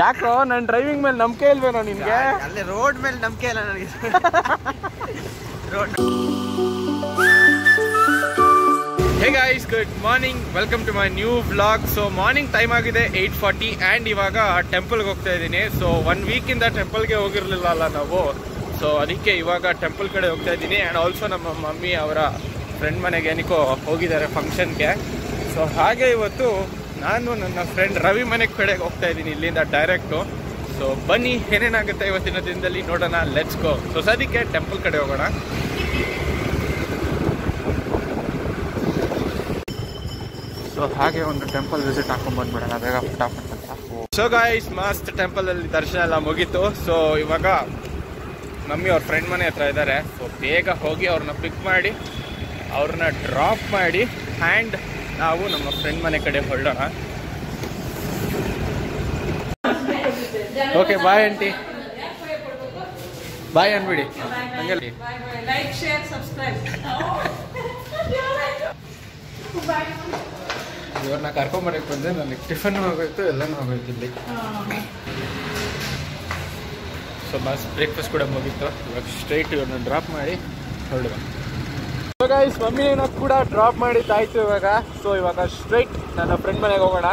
ಯಾಕೋ ನನ್ನ ಡ್ರೈವಿಂಗ್ ಮೇಲೆ ನಂಬಿಕೆ ಇಲ್ವೇನೋ ನಿನ್ಗೆ? ಅಲ್ಲೇ ರೋಡ್ ಮೇಲೆ ನಂಬಿಕೆ ಇಲ್ಲ ನನಗೆ. Road hey guys good morning welcome to my new blog so morning time ಆಗಿದೆ ಏಯ್ಟ್ ಫಾರ್ಟಿ ಆ್ಯಂಡ್ ಇವಾಗ ಟೆಂಪಲ್ಗೆ ಹೋಗ್ತಾ ಇದ್ದೀನಿ. ಸೊ ಒನ್ ವೀಕಿಂದ ಟೆಂಪಲ್ಗೆ ಹೋಗಿರಲಿಲ್ಲ ಅಲ್ಲ ನಾವು. ಸೊ ಅದಕ್ಕೆ ಇವಾಗ ಟೆಂಪಲ್ ಕಡೆ ಹೋಗ್ತಾ ಇದ್ದೀನಿ. ಆ್ಯಂಡ್ ಆಲ್ಸೋ ನಮ್ಮ ಮಮ್ಮಿ ಅವರ ಫ್ರೆಂಡ್ ಮನೆಗೆ ಏನಕ್ಕೋ ಹೋಗಿದ್ದಾರೆ ಫಂಕ್ಷನ್ಗೆ ಸೊ ಹಾಗೆ ಇವತ್ತು ನಾನು ನನ್ನ ಫ್ರೆಂಡ್ ರವಿ ಮನೆ ಕಡೆಗೆ ಹೋಗ್ತಾ ಇದ್ದೀನಿ, ಇಲ್ಲಿಂದ ಡೈರೆಕ್ಟು ಸೊ ಬನ್ನಿ, ಏನೇನಾಗುತ್ತೆ ಇವತ್ತಿನ ದಿನದಲ್ಲಿ ನೋಡೋಣ ಲೆಟ್ಸ್ ಗೋ ಸೊ ಸದ್ಯಕ್ಕೆ ಟೆಂಪಲ್ ಕಡೆ ಹೋಗೋಣ. ಸೊ ಹಾಗೆ ಒಂದು ಟೆಂಪಲ್ ವಿಸಿಟ್ ಹಾಕೊಂಡ್ಬಂದ್ಬಿಡೋಣ ಬೇಗ ಫಟಾಫಟ್ ಅಂತ ಸೊ ಗಾಯ್ಸ್ ಮಸ್ತ್ ಟೆಂಪಲ್ ಅಲ್ಲಿ ದರ್ಶನ ಎಲ್ಲ ಮುಗೀತು. ಸೊ ಇವಾಗ ಮಮ್ಮಿ ಅವ್ರ ಫ್ರೆಂಡ್ ಮನೆ ಹತ್ರ ಇದ್ದಾರೆ ಸೊ ಬೇಗ ಹೋಗಿ ಅವ್ರನ್ನ ಪಿಕ್ ಮಾಡಿ ಅವ್ರನ್ನ ಡ್ರಾಪ್ ಮಾಡಿ ಹ್ಯಾಂಡ್ ನಾವು ನಮ್ಮ ಫ್ರೆಂಡ್ ಮನೆ ಕಡೆ ಹೊರಡೋಣ. ಓಕೆ ಬಾಯ್ ಆಂಟಿ ಬಾಯ್ ಅನ್ಬಿಡಿ. ಇವ್ರನ್ನ ಕರ್ಕೊಂಬರಕ್ಕೆ ಬಂದೆ ನನಗೆ ಟಿಫನ್ ಹೋಗೋಯ್ತು ಎಲ್ಲನೂ ಹೋಗೋಯ್ತು ಇಲ್ಲಿ. ಸೊ ಬಸ್ ಬ್ರೇಕ್ಫಾಸ್ಟ್ ಕೂಡ ಮುಗೀತು. ಇವಾಗ ಸ್ಟ್ರೈಟ್ ಇವ್ರನ್ನ ಡ್ರಾಪ್ ಮಾಡಿ ಹೊರಡುವ. ಇವಾಗ ಮಮ್ಮಿನ ಕೂಡ ಡ್ರಾಪ್ ಮಾಡಿದ್ದಾಯ್ತು ಇವಾಗ. ಸೊ ಇವಾಗ ಸ್ಟ್ರೈಟ್ ನನ್ನ ಫ್ರೆಂಡ್ ಮನೆಗೆ ಹೋಗೋಣ.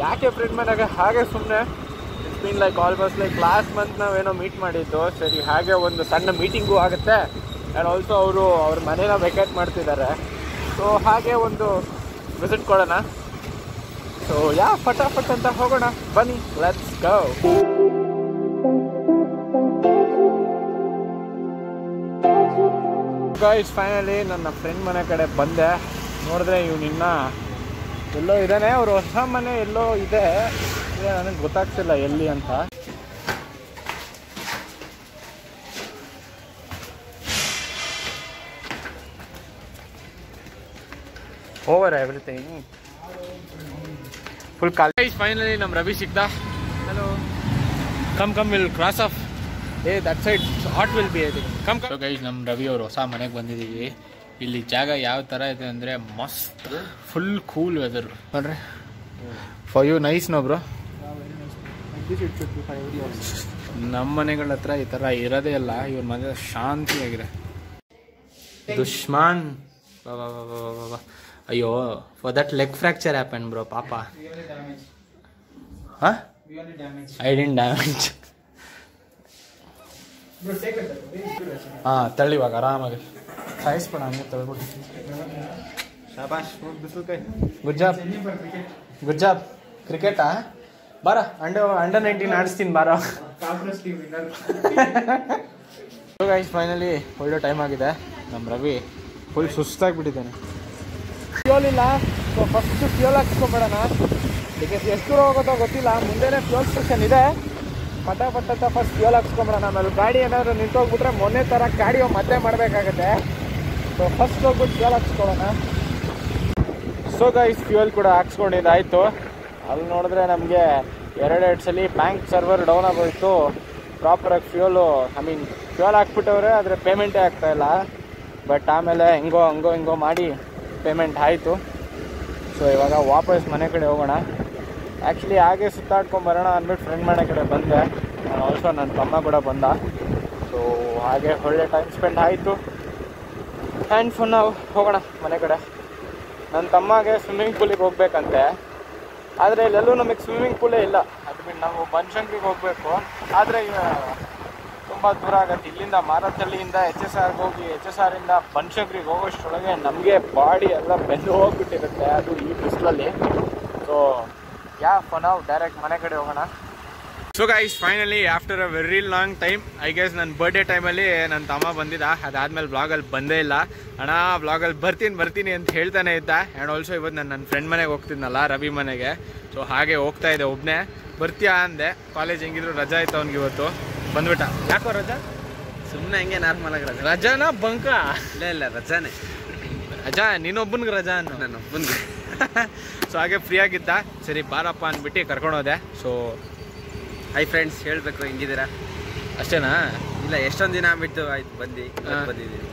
ಯಾಕೆ ಫ್ರೆಂಡ್ ಮನೆಗೆ? ಹಾಗೆ ಸುಮ್ಮನೆ it's mean like almost like last month ನಾವೇನೋ ಮೀಟ್ ಮಾಡಿದ್ದು. ಸರಿ, ಹಾಗೆ ಒಂದು ಸಣ್ಣ ಮೀಟಿಂಗು ಆಗುತ್ತೆ. ಆ್ಯಂಡ್ ಆಲ್ಸೋ ಅವರು ಅವ್ರ ಮನೇನ ವೆಕೇಟ್ ಮಾಡ್ತಿದ್ದಾರೆ ಸೊ ಹಾಗೆ ಒಂದು ವಿಸಿಟ್ ಕೊಡೋಣ. ಸೊ ಯಾ ಫಟಾಫಟ್ ಅಂತ ಹೋಗೋಣ. ಬನ್ನಿ ಲೆಟ್ಸ್ ಗೋ ಗೈಸ್ ಫೈನಲಿ ನನ್ನ ಫ್ರೆಂಡ್ ಮನೆ ಕಡೆ ಬಂದೆ. ನೋಡಿದ್ರೆ ಇವನಿನ್ನ ಎಲ್ಲೋ ಇದ್ದಾನೆ ಅವ್ರ ಹೊಸ ಮನೆ ಎಲ್ಲೋ ಇದೆ. ನನಗೆ ಗೊತ್ತಾಗ್ತಿಲ್ಲ ಎಲ್ಲಿ ಅಂತ. Over everything full college finally ನಮ್ಮ ರವಿ ಸಿಕ್ತಾ hello come come will cross of a that side hot will be ಐತಿ ಕಮ್ ಕಮ್ ಗೈಸ್ ನಮ್ಮ ರವಿ ಅವ್ರು ಹೊಸ ಮನೆಗೆ ಬಂದಿದ್ದೀವಿ ಇಲ್ಲಿ ಜಾಗ ಯಾವ ಥರ ಇದೆ ಅಂದರೆ ಮಸ್ತ್ ಫುಲ್ ಕೂಲ್ ವೆದರ್ ನೋಡ್ರಿ. For you nice no bro ನಮ್ಮ ಮನೆಗಳ ಹತ್ರ ಈ ಥರ ಇರೋದೇ ಇಲ್ಲ. ಇವ್ರ ಮನೆ ಶಾಂತಿಯಾಗಿದೆ. ದುಷ್ಮಾನ್. ವಾ ವಾ ವಾ ವಾ ವಾ ವಾ. ಅಯ್ಯೋ for that leg fracture happen bro ಪಾಪ. ಹಾ ಐ ಡಿನ್ ಡ್ಯಾಮೇಜ್ ಹಾ ತಳ್ಳಿವಾಗ ಆರಾಮಾಗಿ. ಸಾಯಿಸ್ಬೇಡ ಹಂಗೆ ತಳ್ಬಿಟ್ಟು ಗುಡ್ ಜಾಬ್ ಗುಡ್ ಜಾಬ್ ಕ್ರಿಕೆಟಾ ಬಾರ ಅಂಡರ್ ಅಂಡರ್ ನೈನ್ಟೀನ್ ಆಡಿಸ್ತೀನಿ ಬಾರ. ಗೈಸ್ ಫೈನಲಿ ಒಳ್ಳೆ ಟೈಮ್ ಆಗಿದೆ. ನಮ್ಮ ರವಿ ಫುಲ್ ಸುಸ್ತಾಗಿಬಿಟ್ಟಿದ್ದಾನೆ. ಫ್ಯೂಲ್ ಇಲ್ಲ. ಸೊ ಫಸ್ಟ್ ಫ್ಯೂಲ್ ಹಾಕಿಸ್ಕೊಬೇಡಣ ಬಿಕಾಸ್ ಎಷ್ಟು ದೂರ ಹೋಗೋದೋ ಗೊತ್ತಿಲ್ಲ. ಮುಂದೆನೇ ಫ್ಯೂಲ್ ಸ್ಟೇಷನ್ ಇದೆ. ಪಟ ಪಟ ಫಸ್ಟ್ ಫ್ಯೂಲ್ ಹಾಕ್ಸ್ಕೊಂಬೇಡಣ ಆಮೇಲೆ ಗಾಡಿ ಏನಾದರೂ ನಿಂತೋಗ್ಬಿಟ್ರೆ ಮೊನ್ನೆ ಥರ ಗಾಡಿ ಮತ್ತೆ ಮಾಡಬೇಕಾಗತ್ತೆ. ಸೊ ಫಸ್ಟ್ ಹೋಗ್ಬಿಟ್ಟು ಫ್ಯೂಲ್ ಹಾಕ್ಸ್ಕೊಳ್ಳೋಣ. ಸೊ ಗೈಸ್ ಫ್ಯೂಯಲ್ ಕೂಡ ಹಾಕ್ಸ್ಕೊಂಡಿದ್ದಾಯ್ತು. ಅಲ್ಲಿ ನೋಡಿದ್ರೆ ನಮಗೆ ಎರಡೆರಡು ಸಲ ಬ್ಯಾಂಕ್ ಸರ್ವರ್ ಡೌನ್ ಆಗೋಯ್ತು. ಪ್ರಾಪರಾಗಿ ಫ್ಯೂಲು ಐ ಮೀನ್ ಫ್ಯೂಲ್ ಹಾಕ್ಬಿಟ್ಟವ್ರೆ, ಆದರೆ ಪೇಮೆಂಟೇ ಆಗ್ತಾಯಿಲ್ಲ ಬಟ್ ಆಮೇಲೆ ಹೆಂಗೋ, ಹಂಗೋ, ಹಿಂಗೋ ಮಾಡಿ ಪೇಮೆಂಟ್ ಆಯಿತು. ಸೊ ಇವಾಗ ವಾಪಸ್ ಮನೆ ಕಡೆ ಹೋಗೋಣ. ಆ್ಯಕ್ಚುಲಿ ಹಾಗೆ ಸುತ್ತಾಡ್ಕೊಂಡು ಬರೋಣ ಅಂದ್ಬಿಟ್ಟು ಫ್ರೆಂಡ್ ಮನೆ ಕಡೆ ಬಂದೆ. ಆಲ್ಸೋ ನನ್ನ ತಮ್ಮ ಕೂಡ ಬಂದ. ಸೊ ಹಾಗೆ ಒಳ್ಳೆ ಟೈಮ್ ಸ್ಪೆಂಡ್ ಆಯಿತು. ಆ್ಯಂಡ್ ಫುಲ್ ನಾವು ಹೋಗೋಣ ಮನೆ ಕಡೆ. ನನ್ನ ತಮ್ಮಗೆ ಸ್ವಿಮ್ಮಿಂಗ್ ಪೂಲಿಗೆ ಹೋಗ್ಬೇಕಂತೆ. ಆದರೆ ಇಲ್ಲೆಲ್ಲೂ ನಮಗೆ ಸ್ವಿಮ್ಮಿಂಗ್ ಪೂಲೇ ಇಲ್ಲ. ಅದು ಬಿಟ್ಟು ನಾವು ಬನಶಂಕರಿಗೆ ಹೋಗಬೇಕು. ಆದರೆ ತುಂಬ ದೂರ ಆಗತ್ತೆ. ಇಲ್ಲಿಂದ ಮಾರತಳ್ಳಿಯಿಂದ ಎಚ್ ಎಸ್ ಆರ್ಗೆ ಹೋಗಿ ಎಚ್ ಎಸ್ ಆರಿಂದ ಬನಶಂಕರಿಗೆ ಹೋಗೋಷ್ಟರೊಳಗೆ ನಮಗೆ ಬಾಡಿ ಎಲ್ಲ ಬೆಂದು ಹೋಗ್ಬಿಟ್ಟಿರುತ್ತೆ. ಅದು ಈ ಬಿಸಿಲಲ್ಲಿ. ಸೊ ಯಾ ನಾವು ಡೈರೆಕ್ಟ್ ಮನೆ ಕಡೆ ಹೋಗೋಣ. So guys finally after a very long time I guess ನನ್ನ ಬರ್ಡೇ ಟೈಮಲ್ಲಿ ನನ್ನ ತಮ್ಮ ಬಂದಿದ್ದ. ಅದಾದ್ಮೇಲೆ ಬ್ಲಾಗಲ್ಲಿ ಬಂದೇ ಇಲ್ಲ. ಅಣ್ಣ ಬ್ಲಾಗಲ್ಲಿ ಬರ್ತೀನಿ ಬರ್ತೀನಿ ಅಂತ ಹೇಳ್ತಾನೆ ಇದ್ದ. ಆ್ಯಂಡ್ ಆಲ್ಸೋ ಇವತ್ತು ನಾನು ನನ್ನ ಫ್ರೆಂಡ್ ಮನೆಗೆ ಹೋಗ್ತಿದ್ನಲ್ಲ ರವಿ ಮನೆಗೆ. ಸೊ ಹಾಗೆ ಹೋಗ್ತಾ ಇದ್ದೆ ಒಬ್ಬನೇ ಬರ್ತೀಯಾ ಅಂದೆ. ಕಾಲೇಜ್ ಹೆಂಗಿದ್ರು ರಜಾ ಇತ್ತು ಅವ್ನಿಗೆ ಇವತ್ತು? ಬಂದ್ಬಿಟ್ಟ. ಯಾಕೋ ರಜಾ? ಸುಮ್ಮನೆ ಹಂಗೆ ನಾರ್ಮಲ್ ಆಗಿ ರಜಾ. ರಜಾನ ಬಂಕ? ಇಲ್ಲ ಇಲ್ಲ ರಜಾನೆ. ರಜಾ ನೀನೊಬ್ಬನಿಗೆ ರಜಾ ಅನ್ನೋ. ನಾನು ಒಬ್ಬನಿಗೆ ಸೊ ಹಾಗೆ ಫ್ರೀ ಆಗಿದ್ದ ಸರಿ ಬಾರಪ್ಪ ಅಂದ್ಬಿಟ್ಟು ಕರ್ಕೊಂಡೋದೆ. ಸೊ ಹೈ ಫ್ರೆಂಡ್ಸ್ ಹೇಳಬೇಕು ಹೆಂಗಿದ್ದೀರಾ? ಅಷ್ಟೇನಾ? ಇಲ್ಲ ಎಷ್ಟೊಂದು ದಿನ ಬಿಟ್ಟು ಆಯ್ತು ಬಂದು. ಬಂದಿದ್ದೀನಿ.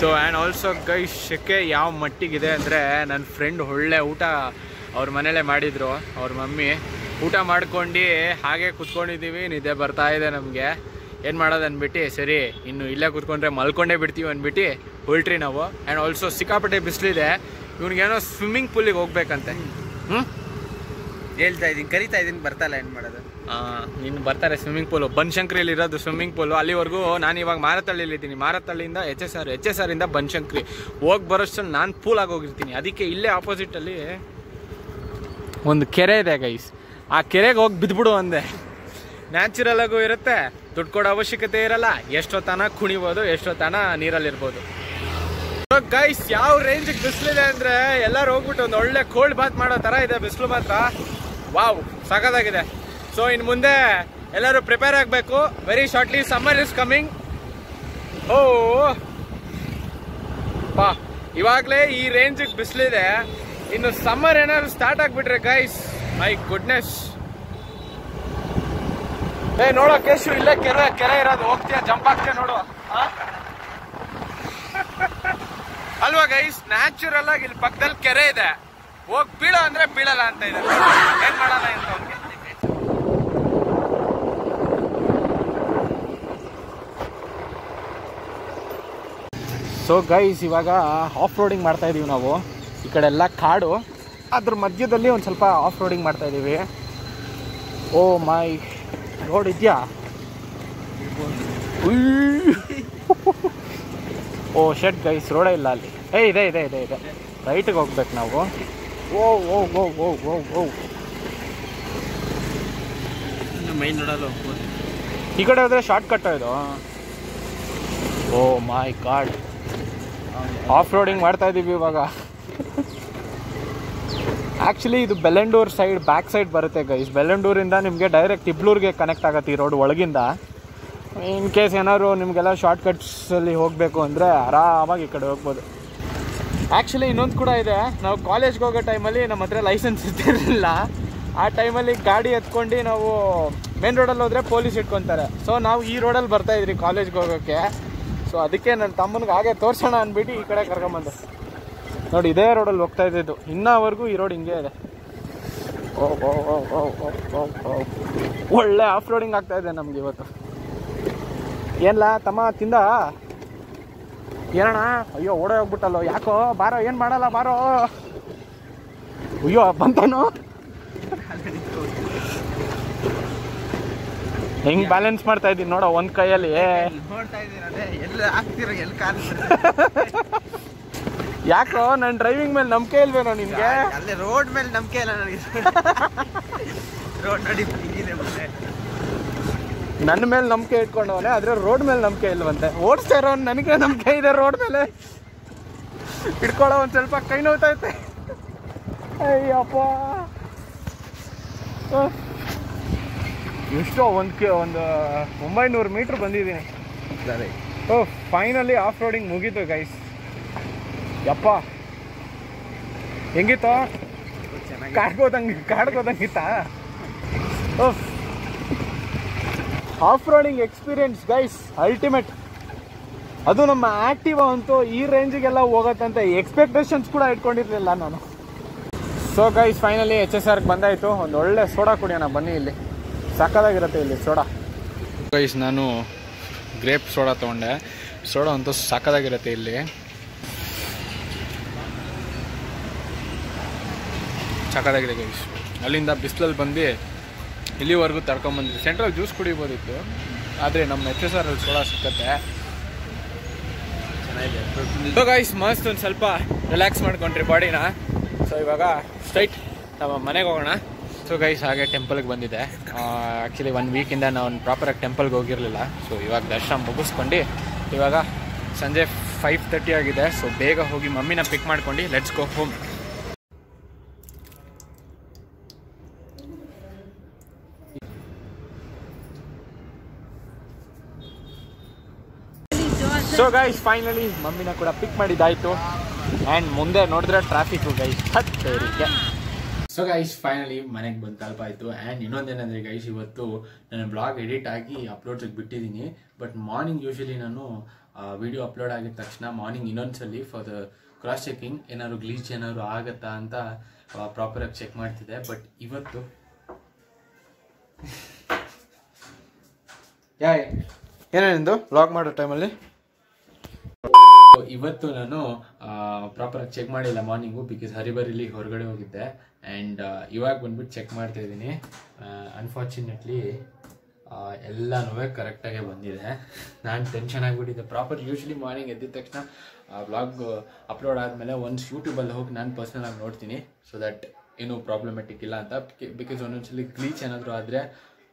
ಸೊ ಆ್ಯಂಡ್ ಆಲ್ಸೋ ಗೈ ಶೆಕೆ ಯಾವ ಮಟ್ಟಿಗಿದೆ ಅಂದರೆ ನನ್ನ ಫ್ರೆಂಡ್ ಒಳ್ಳೆ ಊಟ ಅವ್ರ ಮನೇಲೆ ಮಾಡಿದ್ರು ಅವ್ರ ಮಮ್ಮಿ. ಊಟ ಮಾಡ್ಕೊಂಡು ಹಾಗೆ ಕುತ್ಕೊಂಡಿದ್ದೀವಿ ನಿದ್ದೆ ಬರ್ತಾ ಇದೆ ನಮಗೆ. ಏನು ಮಾಡೋದು ಅಂದ್ಬಿಟ್ಟು ಸರಿ ಇನ್ನು ಇಲ್ಲೇ ಕೂತ್ಕೊಂಡ್ರೆ ಮಲ್ಕೊಂಡೇ ಬಿಡ್ತೀವಿ ಅಂದ್ಬಿಟ್ಟು ಹೊಲ್ಟ್ರಿ ನಾವು. ಆ್ಯಂಡ್ ಆಲ್ಸೋ ಸಿಕ್ಕಾಪಟ್ಟೆ ಬಿಸಿಲಿದೆ. ಇವ್ನಿಗೇನೋ ಸ್ವಿಮ್ಮಿಂಗ್ ಪೂಲಿಗೆ ಹೋಗ್ಬೇಕಂತೆ. ಹ್ಞೂ ಹೇಳ್ತಾ ಇದ್ದೀನಿ ಕರಿತಾ ಇದ್ದೀನಿ ಬರ್ತಲ್ಲ ಏನು ಮಾಡೋದು? ಇನ್ನು ಬರ್ತಾರೆ ಸ್ವಿಮ್ಮಿಂಗ್ ಪೂಲು ಬನ್ಶಂಕ್ರಿಯಲ್ಲಿ ಇರೋದು ಸ್ವಿಮ್ಮಿಂಗ್ ಪೂಲು ಅಲ್ಲಿವರೆಗೂ ನಾನು ಇವಾಗ ಮಾರತಳ್ಳಿಯಲ್ಲಿದ್ದೀನಿ ಮಾರತಳ್ಳಿಯಿಂದ H S R H S ಆರಿಂದ Banashankari. ಹೋಗಿ ಬರೋಷ್ಟು ನಾನು ಪೂಲಾಗಿ ಹೋಗಿರ್ತೀನಿ. ಅದಕ್ಕೆ ಇಲ್ಲೇ ಆಪೋಸಿಟಲ್ಲಿ ಒಂದು ಕೆರೆ ಇದೆ ಗೈಸ್ ಆ ಕೆರೆಗೆ ಹೋಗಿ ಬಿದ್ದುಬಿಡು ಅಂದೆ. ನ್ಯಾಚುರಲ್ ಆಗೂ ಇರುತ್ತೆ. ದುಡ್ಡು ಕೊಡೋ ಅವಶ್ಯಕತೆ ಇರಲ್ಲ. ಎಷ್ಟೊತ್ತನ ಕುಣಿಬೋದು ಎಷ್ಟೊತ್ತನ ನೀರಲ್ಲಿರ್ಬೋದು. ಗೈಸ್ ಯಾವ ರೇಂಜಿಗೆ ಬಿಸಿಲಿದೆ ಅಂದ್ರೆ ಎಲ್ಲರೂ ಹೋಗ್ಬಿಟ್ಟು ಒಂದು ಒಳ್ಳೆ ಕೋಲ್ಡ್ ಬಾತ್ ಮಾಡೋ ತರ ಇದೆ ಬಿಸಿಲು ಮಾತ್ರ. ವಾವ್ ಸಖತ್ತಾಗಿದೆ. ಸೊ ಇನ್ನು ಮುಂದೆ ಎಲ್ಲರೂ ಪ್ರಿಪೇರ್ ಆಗಬೇಕು. Very shortly summer is coming oh ಪಾ, ಇವಾಗಲೇ ಈ ರೇಂಜಿಗೆ ಬಿಸಿಲಿದೆ. ಇನ್ನು ಸಮ್ಮರ್ ಏನಾದ್ರು ಸ್ಟಾರ್ಟ್ ಆಗಿಬಿಟ್ರೆ ಗೈಸ್ ಮೈ ಗುಡ್ನೆಸ್ ಏ, ನೋಡೋ, ಕೇಶು ಇಲ್ಲೇ ಕೆರೆ ಕೆರೆ ಇರೋದು. ಹೋಗ್ತೀಯ ಜಂಪ್ ಆಗ್ತೀಯ ನೋಡು? ಅಲ್ವಾ ಗೈಸ್ ನ್ಯಾಚುರಲ್ ಆಗಿ ಇಲ್ಲಿ ಪಕ್ಕದಲ್ಲಿ ಕೆರೆ ಇದೆ. ಹೋಗ್ ಬೀಳೋ ಅಂದ್ರೆ ಬೀಳಲ್ಲ ಅಂತ ಇದೆ. ಏನ್ ಮಾಡಲ್ಲ ಅಂತ ಸೊ ಗೈಸ್ ಇವಾಗ ಆಫ್ ರೋಡಿಂಗ್ ಮಾಡ್ತಾ ಇದೀವಿ ನಾವು. ಈ ಕಡೆ ಎಲ್ಲ ಕಾಡು. ಅದ್ರ ಮಧ್ಯದಲ್ಲಿ ಒಂದು ಸ್ವಲ್ಪ ಆಫ್ ರೋಡಿಂಗ್ ಮಾಡ್ತಾ ಇದೀವಿ. ಓ ಮೈ ರೋಡ್ ಇದೆಯಾ? ಓ ಶೆಟ್ ಗೈಸ್ ರೋಡೇ ಇಲ್ಲ ಅಲ್ಲಿ. ಏ ಇದೆ ಇದೆ ಇದೆ ಇದೆ. ರೈಟಿಗೆ ಹೋಗ್ಬೇಕು ನಾವು. ಓ ಓ ಓ ಓ ಓ ಓ. ಮೈ ನೋಡಲ್ಲ ಈ ಕಡೆ ಹೋದ್ರೆ ಶಾರ್ಟ್ ಕಟ್ ಇದು? Oh my god off roading ಮಾಡ್ತಾ ಇದೀವಿ ಇವಾಗ. ಆ್ಯಕ್ಚುಲಿ ಇದು ಬೆಲ್ಲಂಡೂರ್ ಸೈಡ್ ಬ್ಯಾಕ್ ಸೈಡ್ ಬರುತ್ತೆ ಗೈಸ್ ಬೆಲ್ಲಂಡೂರಿಂದ ನಿಮಗೆ ಡೈರೆಕ್ಟ್ ಇಬ್ಲೂರ್ಗೆ ಕನೆಕ್ಟ್ ಆಗುತ್ತೆ ಈ ರೋಡ್ ಒಳಗಿಂದ. ಇನ್ ಕೇಸ್ ಏನಾದ್ರು ನಿಮಗೆಲ್ಲ ಶಾರ್ಟ್ ಕಟ್ಸಲ್ಲಿ ಹೋಗಬೇಕು ಅಂದರೆ ಆರಾಮಾಗಿ ಈ ಕಡೆ ಹೋಗ್ಬೋದು. ಆ್ಯಕ್ಚುಲಿ ಇನ್ನೊಂದು ಕೂಡ ಇದೆ. ನಾವು ಕಾಲೇಜ್ಗೆ ಹೋಗೋ ಟೈಮಲ್ಲಿ ನಮ್ಮ ಹತ್ರ ಲೈಸೆನ್ಸ್ ಇರ್ತಿರಲಿಲ್ಲ ಆ ಟೈಮಲ್ಲಿ ಗಾಡಿ ಎತ್ಕೊಂಡು ನಾವು ಮೇನ್ ರೋಡಲ್ಲಿ ಹೋದರೆ ಪೊಲೀಸ್ ಇಟ್ಕೊತಾರೆ. ಸೊ ನಾವು ಈ ರೋಡಲ್ಲಿ ಬರ್ತಾ ಇದ್ರಿ ಕಾಲೇಜ್ಗೆ ಹೋಗೋಕ್ಕೆ ಸೊ ಅದಕ್ಕೆ ನನ್ನ ತಮ್ಮನಿಗೆ ಹಾಗೆ ತೋರ್ಸೋಣ ಅಂದ್ಬಿಟ್ಟು ಈ ಕಡೆ ಕರ್ಕೊಂಬಂದೆ. ನೋಡಿ ಇದೇ ರೋಡಲ್ಲಿ ಹೋಗ್ತಾ ಇದ್ದಿದ್ದು. ಇನ್ನವರೆಗೂ ಈ ರೋಡ್ ಹಿಂಗೆ ಇದೆ. ಒಳ್ಳೆ ಆಫ್ ರೋಡಿಂಗ್ ಆಗ್ತಾ ಇದೆ ನಮ್ಗೆ ಇವತ್ತು. ಏನ್ಲ ತಮ್ಮ ತಿಂದ? ಏನಣ್ಣ? ಅಯ್ಯೋ ಓಡೋ ಹೋಗ್ಬಿಟ್ಟಲ್ಲೋ. ಯಾಕೋ? ಬಾರೋ ಏನು ಮಾಡಲ್ಲ ಬಾರೋ. ಅಯ್ಯೋ ಬಂತಾನು. ಹೆಂಗ್ ಬ್ಯಾಲೆನ್ಸ್ ಮಾಡ್ತಾ ಇದ್ದೀನಿ ನೋಡೋ ಒಂದ್ ಕೈಯಲ್ಲಿ. ಯಾಕೋ ನನ್ನ ಡ್ರೈವಿಂಗ್ ಮೇಲೆ ನಂಬಿಕೆ ಇಲ್ವೇನೋ ನಿಮಗೆ? ಅಲ್ಲೇ ರೋಡ್ ಮೇಲೆ ನಂಬಿಕೆ ಇಲ್ಲ ನನಗೆ. ರೋಡ್ ನೋಡಿ ನನ್ನ ಮೇಲೆ ನಂಬಿಕೆ ಇಟ್ಕೊಂಡವನೆ ಆದ್ರೆ ರೋಡ್ ಮೇಲೆ ನಂಬಿಕೆ ಇಲ್ವಂತೆ. ಓಡಿಸ್ತಾ ಇರೋ ನನಗೆ ನಂಬಿಕೆ ಇದೆ ರೋಡ್ ಮೇಲೆ. ಇಟ್ಕೊಳ್ಳೋ ಒಂದು ಸ್ವಲ್ಪ ಕೈ ನೋವ್ತೈತೆ ಅಯ್ಯಪ್ಪ. ಎಷ್ಟೋ ಒಂದು ಕೆ ಒಂದು ಒಂಬೈನೂರು ಮೀಟ್ರ್ ಬಂದಿದ್ದೀನಿ. ಓ ಫೈನಲಿ ಆಫ್ ರೋಡಿಂಗ್ ಮುಗೀತು ಗೈಸ್ ಯಪ್ಪ. ಹೆಂಗಿತ್ತು? ಕಾಡ್ಕೋದಂಗೆ ಕಾಡ್ಕೋದಂಗಿತ್ತಾ off roading experience guys ultimate ಅದು ನಮ್ಮ ಆಕ್ಟಿವ್ ಅಂತೂ ಈ ರೇಂಜಿಗೆಲ್ಲ ಹೋಗತ್ತಂತ. ಎಕ್ಸ್ಪೆಕ್ಟೇಷನ್ಸ್ ಕೂಡ ಇಟ್ಕೊಂಡಿರಲಿಲ್ಲ ನಾನು. So guys finally H S ಆರ್ಗೆ ಬಂದಾಯಿತು. ಒಂದು ಒಳ್ಳೆ ಸೋಡಾ ಕುಡಿಯೋಣ. ಬನ್ನಿ ಇಲ್ಲಿ. ಸಕ್ಕದಾಗಿರುತ್ತೆ ಇಲ್ಲಿ ಸೋಡಾ ಗೈಸ್ ನಾನು ಗ್ರೇಪ್ ಸೋಡಾ ತೊಗೊಂಡೆ. ಸೋಡಾ ಅಂತೂ ಸಕ್ಕದಾಗಿರುತ್ತೆ ಇಲ್ಲಿ. ಸಕ್ಕದಾಗಿದೆ ಗೈಸ್ ಅಲ್ಲಿಂದ ಬಿಸಿಲಲ್ಲಿ ಬಂದು ಇಲ್ಲಿವರೆಗೂ ತಡ್ಕೊಂಬಂದ್ವಿ ಸೆಂಟ್ರಲ್ ಜ್ಯೂಸ್ ಕುಡಿಬೋದಿತ್ತು, ಆದರೆ ನಮ್ಮ ಎಚ್ ಎಸ್ ಆರ್ ಅಲ್ಲಿ ಸೋಡಾ ಸಿಕ್ಕತ್ತೆ. ಚೆನ್ನಾಗಿದೆ. ಗೈಸ್ ಮಸ್ತ್ ಒಂದು ಸ್ವಲ್ಪ ರಿಲ್ಯಾಕ್ಸ್ ಮಾಡ್ಕೊಂಡ್ರಿ ಬಾಡಿನ ಸೊ ಇವಾಗ ಸ್ಟ್ರೈಟ್ ನಮ್ಮ ಮನೆಗೆ ಹೋಗೋಣ. ಸೊ ಗೈಸ್ ಹಾಗೆ ಟೆಂಪಲ್ಗೆ ಬಂದಿದೆ ಆ್ಯಕ್ಚುಲಿ ಒನ್ ವೀಕಿಂದ ನಾನು ಪ್ರಾಪರಾಗಿ ಟೆಂಪಲ್ಗೆ ಹೋಗಿರಲಿಲ್ಲ. ಸೊ ಇವಾಗ ದರ್ಶನ ಮುಗಿಸ್ಕೊಂಡು ಇವಾಗ ಸಂಜೆ ಫೈವ್ ತರ್ಟಿ ಆಗಿದೆ. ಸೊ ಬೇಗ ಹೋಗಿ ಮಮ್ಮಿನ ಪಿಕ್ ಮಾಡ್ಕೊಂಡು let's go home so guys finally ಮಮ್ಮಿನ ಕೂಡ ಪಿಕ್ ಮಾಡಿದ್ದಾಯ್ತು. ಆ್ಯಂಡ್ ಮುಂದೆ ನೋಡಿದ್ರೆ ಟ್ರಾಫಿಕ್ ಗೈಸ್ ಹತ್ತರಿಗೆ ಸೊ ಗೈಸ್ ಫೈನಲಿ ಮನೆಗೆ ಬಂದು ತಲುಪಾಯ್ತು. ಆ್ಯಂಡ್ ಇನ್ನೊಂದೇನಂದ್ರೆ ಗೈಸ್ ಇವತ್ತು ನಾನು ಬ್ಲಾಗ್ ಎಡಿಟ್ ಆಗಿ ಅಪ್ಲೋಡ್ಸಿಗೆ ಬಿಟ್ಟಿದ್ದೀನಿ ಬಟ್ ಮಾರ್ನಿಂಗ್ ಯೂಶಲಿ ನಾನು ವಿಡಿಯೋ ಅಪ್ಲೋಡ್ ಆಗಿದ ತಕ್ಷಣ ಮಾರ್ನಿಂಗ್ ಇನ್ನೊಂದ್ಸಲಿ ಫಾರ್ ದ ಕ್ರಾಸ್ ಚೆಕಿಂಗ್ ಏನಾದ್ರು ಗ್ಲೀಚ್ ಏನಾದ್ರು ಆಗತ್ತಾ ಅಂತ ಪ್ರಾಪರಾಗಿ ಚೆಕ್ ಮಾಡ್ತಿದ್ದೆ. ಬಟ್ ಇವತ್ತು ಯಾ ಏನೇನಿಂದು? ಬ್ಲಾಗ್ ಮಾಡೋ ಟೈಮಲ್ಲಿ ಇವತ್ತು ನಾನು ಪ್ರಾಪರಾಗಿ ಚೆಕ್ ಮಾಡಿಲ್ಲ ಮಾರ್ನಿಂಗು ಬಿಕಾಸ್ ಹರಿಬರಿಲಿ ಹೊರಗಡೆ ಹೋಗಿದ್ದೆ. ಆ್ಯಂಡ್ ಇವಾಗ ಬಂದ್ಬಿಟ್ಟು ಚೆಕ್ ಮಾಡ್ತಾ ಇದ್ದೀನಿ. ಅನ್ಫಾರ್ಚುನೇಟ್ಲಿ ಎಲ್ಲನೂ ಕರೆಕ್ಟಾಗೆ ಬಂದಿದೆ. ನಾನು ಟೆನ್ಷನ್ ಆಗಿಬಿಟ್ಟಿದ್ದೆ. ಪ್ರಾಪರ್ ಯೂಶ್ವಲಿ ಮಾರ್ನಿಂಗ್ ಎದ್ದಿದ ತಕ್ಷಣ ವ್ಲಾಗ್ ಅಪ್ಲೋಡ್ ಆದಮೇಲೆ ಒನ್ಸ್ ಯೂಟ್ಯೂಬಲ್ಲಿ ಹೋಗಿ ನಾನು ಪರ್ಸ್ನಲಾಗಿ ನೋಡ್ತೀನಿ. ಸೊ ದಟ್ ಏನು ಪ್ರಾಬ್ಲಮೆಟಿಕ್ ಇಲ್ಲ ಅಂತ. ಬಿಕಾಸ್ ಒಂದೊಂದ್ಸಲಿ ಗ್ಲೀಚ್ ಏನಾದರೂ ಆದರೆ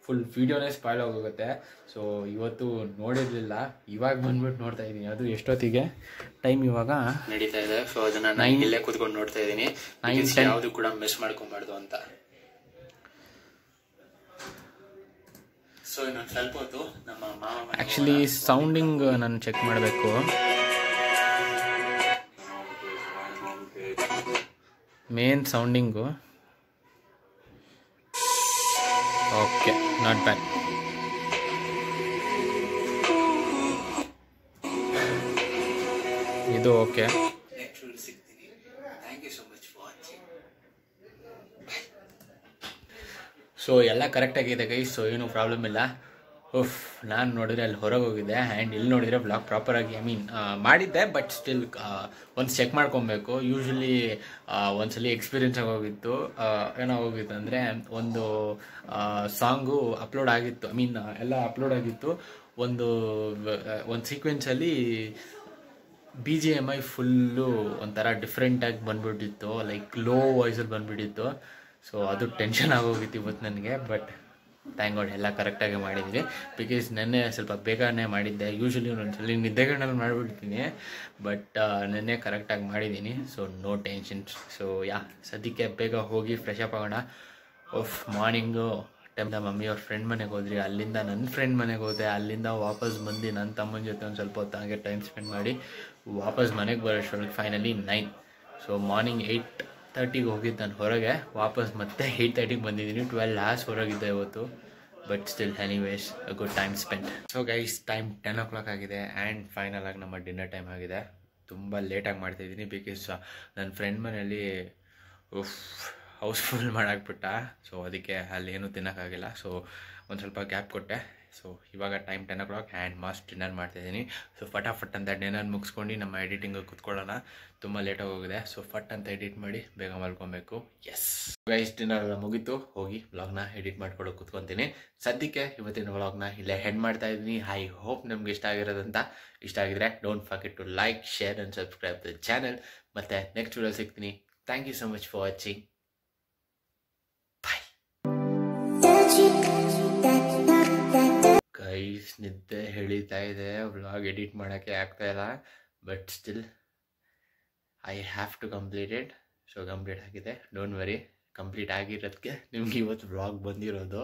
ಫುಲ್ ವಿಡಿಯೋನೇ ಸ್ಪಾಯ್ಲ್ ಆಗೋಗುತ್ತೆ. ಸೊ ಇವತ್ತು ನೋಡಿರಲಿಲ್ಲ. ಇವಾಗ ಬಂದ್ಬಿಟ್ಟು ನೋಡ್ತಾ ಇದ್ದೀನಿ ಅದು ಎಷ್ಟೊತ್ತಿಗೆ? ಟೈಮ್ ಇವಾಗ ನಡೀತಾ ಇದೆ. ಸೊ ಅದನ್ನ ನೈನ್ ಇಲ್ಲೇ ಕೂತ್ಕೊಂಡು ನೋಡ್ತಾ ಇದ್ದೀನಿ ಯಾವುದು ಕೂಡ ಮಿಸ್ ಮಾಡ್ಕೊಬಾರ್ದು ಅಂತ. ಸೊ ಇನ್ನೊಂದು ಸ್ವಲ್ಪ ಹೊತ್ತು ನಮ್ಮ ಮಾಮ ಆ್ಯಕ್ಚುಲಿ ಸೌಂಡಿಂಗ್ ನಾನು ಚೆಕ್ ಮಾಡಬೇಕು. Main sounding okay not bad ಇದು ಓಕೆ. ಸೊ ಎಲ್ಲ ಕರೆಕ್ಟಾಗಿದೆ ಗೈ ಸೊ ಏನು ಪ್ರಾಬ್ಲಮ್ ಇಲ್ಲ. ಉಫ್ ನಾನು ನೋಡಿದ್ರೆ ಅಲ್ಲಿ ಹೊರಗೆ ಹೋಗಿದ್ದೆ ಆ್ಯಂಡ್ ಇಲ್ಲಿ ನೋಡಿದರೆ ಬ್ಲಾಗ್ ಪ್ರಾಪರಾಗಿ ಐ ಮೀನ್ ಮಾಡಿದ್ದೆ ಬಟ್ ಸ್ಟಿಲ್ ಒಂದು ಚೆಕ್ ಮಾಡ್ಕೊಬೇಕು. ಯೂಶ್ವಲಿ ಒಂದ್ಸಲಿ ಎಕ್ಸ್ಪೀರಿಯನ್ಸ್ ಆಗೋಗಿತ್ತು ಹೋಗಿತ್ತು. ಏನೋ ಹೋಗಿತ್ತು ಅಂದರೆ ಒಂದು ಸಾಂಗು ಅಪ್ಲೋಡ್ ಆಗಿತ್ತು. ಐ ಮೀನ್ ಎಲ್ಲ ಅಪ್ಲೋಡ್ ಆಗಿತ್ತು. ಒಂದು ಒಂದು ಸೀಕ್ವೆನ್ಸಲ್ಲಿ B G M I full ಒಂಥರ ಡಿಫ್ರೆಂಟಾಗಿ ಬಂದ್ಬಿಟ್ಟಿತ್ತು. ಲೈಕ್ ಲೋ ವಾಯ್ಸಲ್ಲಿ ಬಂದ್ಬಿಟ್ಟಿತ್ತು. ಸೊ ಅದು ಟೆನ್ಷನ್ ಆಗೋಗಿತ್ತು ಇವತ್ತು ನನಗೆ ಬಟ್ ಥ್ಯಾಂಕ್ ಗಾಡ್ ಎಲ್ಲ ಕರೆಕ್ಟಾಗಿ ಮಾಡಿದ್ವಿ. ಬಿಕಾಸ್ ನೆನ್ನೆ ಸ್ವಲ್ಪ ಬೇಗನೆ ಮಾಡಿದ್ದೆ. ಯೂಶ್ವಲಿ ಒಂದೊಂದ್ಸಲಿ ನಿದ್ದೆಗಣ್ಣಲ್ಲಿ ಮಾಡಿಬಿಡ್ತೀನಿ. ಬಟ್ ನೆನ್ನೆ ಕರೆಕ್ಟಾಗಿ ಮಾಡಿದ್ದೀನಿ. So no tension so yeah ಸದ್ಯಕ್ಕೆ ಬೇಗ ಹೋಗಿ ಫ್ರೆಶ್ ಅಪ್ ಆಗೋಣ. ಓಫ್ ಮಾರ್ನಿಂಗು ಟೈಮ್ ನಮ್ಮ ಮಮ್ಮಿಯವ್ರ ಫ್ರೆಂಡ್ ಮನೆಗೆ ಹೋದ್ರಿ. ಅಲ್ಲಿಂದ ನನ್ನ ಫ್ರೆಂಡ್ ಮನೆಗೆ ಹೋದೆ. ಅಲ್ಲಿಂದ ವಾಪಸ್ ಬಂದು ನನ್ನ ತಮ್ಮನ ಜೊತೆ ಒಂದು ಸ್ವಲ್ಪ ಹೊತ್ತು ಹಾಗೆ ಟೈಮ್ ಸ್ಪೆಂಡ್ ಮಾಡಿ ವಾಪಸ್ ಮನೆಗೆ ಬರೋಷ್ಟು finally nine so morning eight ತರ್ಟಿಗೆ ಹೋಗಿದ್ದು ನಾನು ಹೊರಗೆ. ವಾಪಸ್ ಮತ್ತೆ ಏಯ್ಟ್ ತರ್ಟಿಗೆ ಬಂದಿದ್ದೀನಿ. ಟ್ವೆಲ್ ಲಾಸ್ಟ್ ಹೊರಗಿದ್ದೆ ಇವತ್ತು. But still anyways good time spend so guys time ten o'clock ಆಗಿದೆ ಆ್ಯಂಡ್ ಫೈನಲ್ ಆಗಿ ನಮ್ಮ ಡಿನ್ನರ್ ಟೈಮ್ ಆಗಿದೆ. ತುಂಬ ಲೇಟಾಗಿ ಮಾಡ್ತಾಯಿದ್ದೀನಿ ಬಿಕಾಸ್ ನನ್ನ ಫ್ರೆಂಡ್ ಮನೆಯಲ್ಲಿ ಉಫ್ ಹೌಸ್ಫುಲ್ ಮಾಡಾಕ್ಬಿಟ್ಟ. ಸೊ ಅದಕ್ಕೆ ಅಲ್ಲಿ ಏನೂ ತಿನ್ನೋಕ್ಕಾಗಿಲ್ಲ. ಸೊ ಒಂದು ಸ್ವಲ್ಪ ಗ್ಯಾಪ್ ಕೊಟ್ಟೆ. ಸೊ ಇವಾಗ time ten o'clock and must dinner ಮಾಡ್ತಾಯಿದ್ದೀನಿ ಸೊ ಫಟಾಫಟ್ ಅಂತ ಡಿನ್ನರ್ ಮುಗಿಸ್ಕೊಂಡು ನಮ್ಮ ಎಡಿಟಿಂಗ್ ಕುತ್ಕೊಳ್ಳೋಣ. ತುಂಬ ಲೇಟಾಗಿ ಹೋಗಿದೆ. ಸೊ ಫಟ್ ಅಂತ ಎಡಿಟ್ ಮಾಡಿ ಬೇಗ ಮಲ್ಕೊಬೇಕು. ಎಸ್ ಗೈಸ್ ಡಿನ್ನರ್ ಎಲ್ಲ ಮುಗೀತು. ಹೋಗಿ ವ್ಲಾಗ್ನ ಎಡಿಟ್ ಮಾಡ್ಕೊಂಡು ಕುತ್ಕೊತೀನಿ. ಸದ್ಯಕ್ಕೆ ಇವತ್ತಿನ ವ್ಲಾಗ್ನ ಇಲ್ಲೇ ಹೆಂಡ್ ಮಾಡ್ತಾ ಇದ್ದೀನಿ. ಐ ಹೋಪ್ ನಿಮ್ಗೆ ಇಷ್ಟ ಆಗಿರೋದಂತ ಇಷ್ಟ ಆಗಿದ್ರೆ don't forget to like share and subscribe the channel ಮತ್ತು ನೆಕ್ಸ್ಟ್ ವಿಡಿಯೋ ಸಿಗ್ತೀನಿ. Thank you so much for watching guys ನಿದ್ದೆ ಹೇಳಿತಾ ಇದೆ ವ್ಲಾಗ್ ಎಡಿಟ್ ಮಾಡೋಕ್ಕೆ ಆಗ್ತಾ ಇಲ್ಲ but still I have to complete it so complete ಆಗಿದೆ. ಡೋಂಟ್ ವರಿ ಕಂಪ್ಲೀಟ್ ಆಗಿರೋದಕ್ಕೆ ನಿಮ್ಗೆ ಇವತ್ತು ವ್ಲಾಗ್ ಬಂದಿರೋದು.